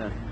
sir.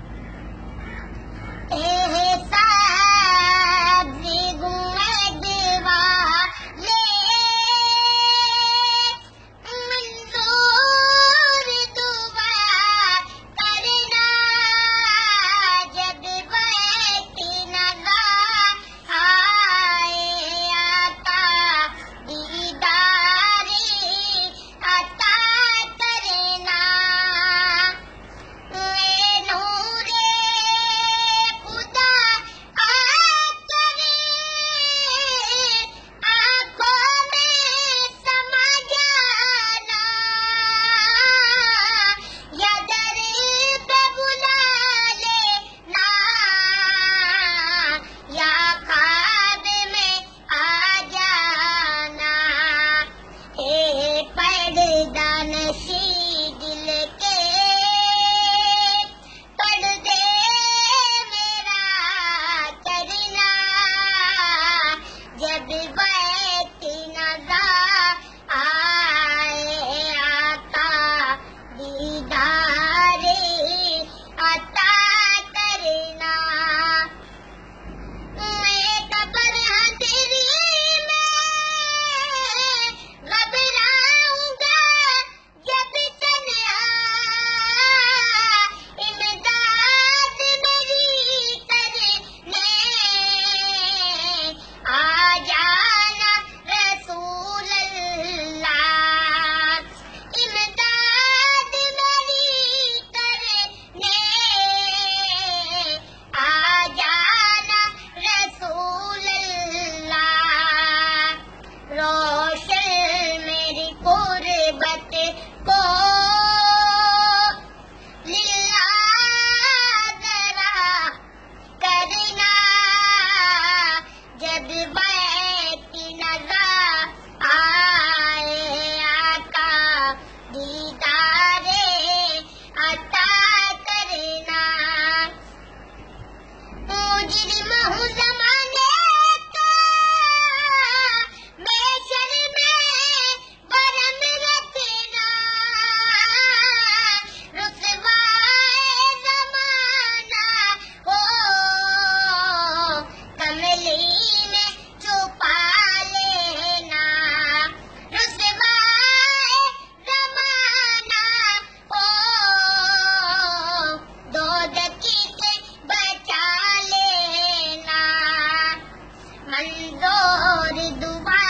দর দুবার